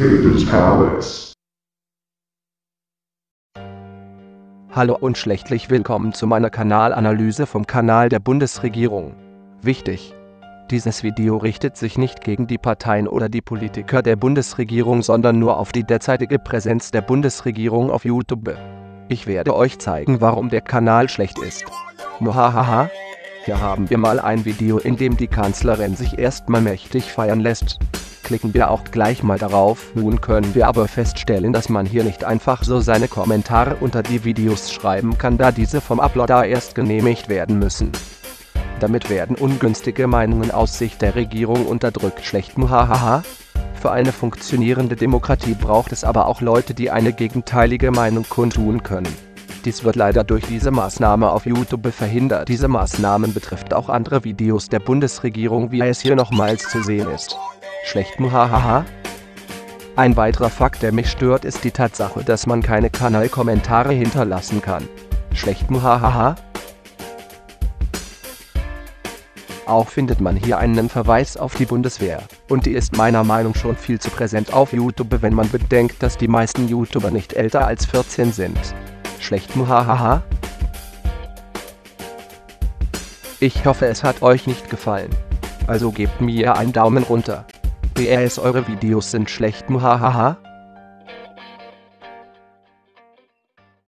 Flippers Palace. Hallo und schlechtlich willkommen zu meiner Kanalanalyse vom Kanal der Bundesregierung. Wichtig! Dieses Video richtet sich nicht gegen die Parteien oder die Politiker der Bundesregierung, sondern nur auf die derzeitige Präsenz der Bundesregierung auf YouTube. Ich werde euch zeigen, warum der Kanal schlecht ist. Muhahaha. Hier haben wir mal ein Video, in dem die Kanzlerin sich erstmal mächtig feiern lässt klicken wir auch gleich mal darauf. Nun können wir aber feststellen, dass man hier nicht einfach so seine Kommentare unter die Videos schreiben kann, da diese vom Uploader erst genehmigt werden müssen. Damit werden ungünstige Meinungen aus Sicht der Regierung unterdrückt. Schlecht muhahaha. Für eine funktionierende Demokratie braucht es aber auch Leute, die eine gegenteilige Meinung kundtun können. Dies wird leider durch diese Maßnahme auf YouTube verhindert. Diese Maßnahmen betrifft auch andere Videos der Bundesregierung, wie es hier nochmals zu sehen ist schlecht muhahaha. Ein weiterer Fakt, der mich stört, ist die Tatsache, dass man keine Kanalkommentare hinterlassen kann. Schlecht muhahaha. Auch findet man hier einen Verweis auf die Bundeswehr, und die ist meiner Meinung schon viel zu präsent auf YouTube, wenn man bedenkt, dass die meisten YouTuber nicht älter als 14 sind. Schlecht muhahaha. Ich hoffe es hat euch nicht gefallen. Also gebt mir einen Daumen runter. PS eure Videos sind schlecht muhahaha.